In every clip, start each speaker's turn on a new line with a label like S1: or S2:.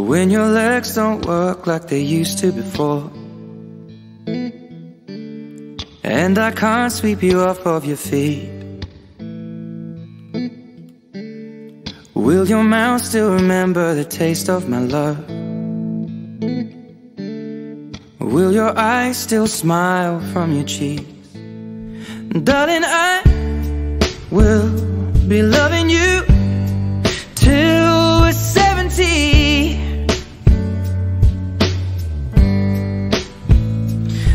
S1: When your legs don't work like they used to before. And I can't sweep you off of your feet. Will your mouth still remember the taste of my love? Will your eyes still smile from your cheeks? Darling, I will be loving you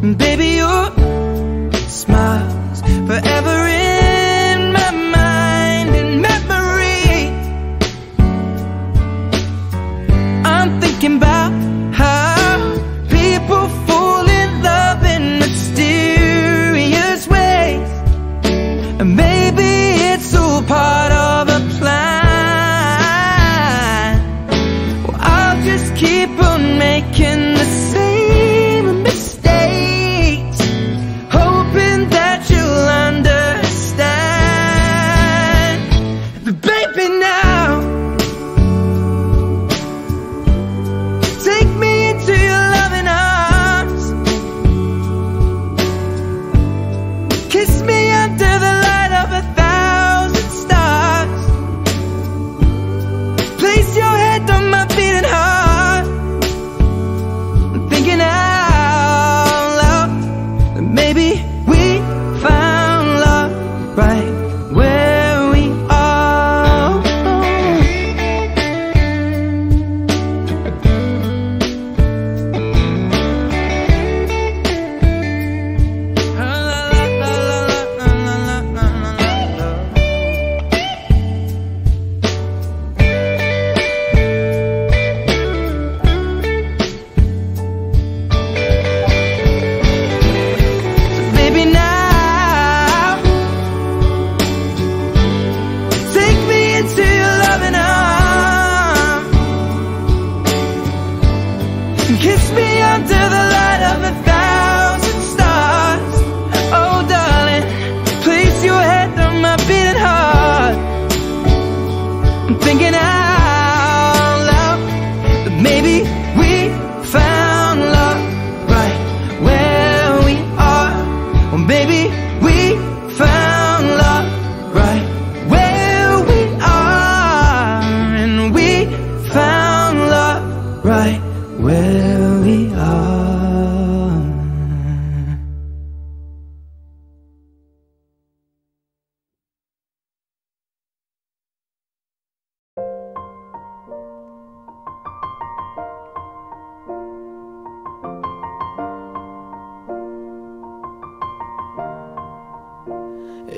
S1: baby, your smiles forever thinking out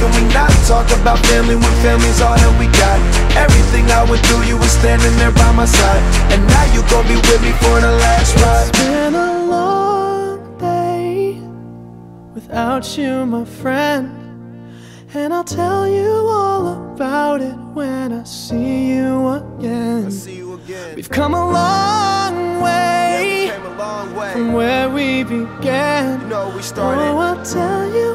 S2: Can we not talk about family when family's all that we got? Everything I went through, you were standing there by my side. And now you gon' be with me for the last ride.
S3: It's been a long day without you, my friend. And I'll tell you all about it when I see you again.
S2: I see you again.
S3: We've come a long way
S2: Yeah, we came a long way.
S3: from where we began.
S2: You know we started.
S3: Oh, I'll tell you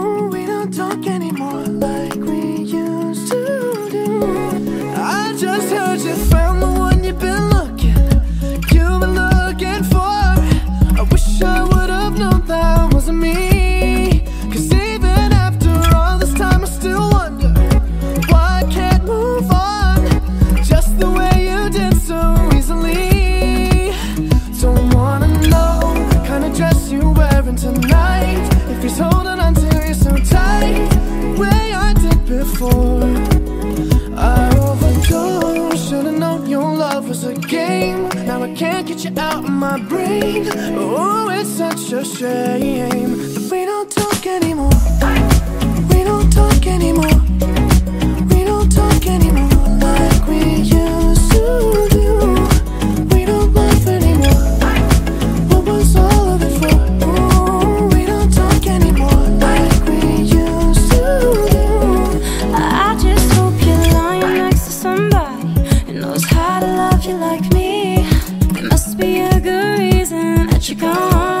S3: out my brain. Oh, it's such a shame that we don't talk anymore. We don't talk anymore. We don't talk anymore like we used to do. We don't laugh anymore. What was all of it for? Ooh, we don't talk anymore like we used to do.
S4: I just hope you're lying next to somebody who knows how to love you like me. Be a good reason that you're gone.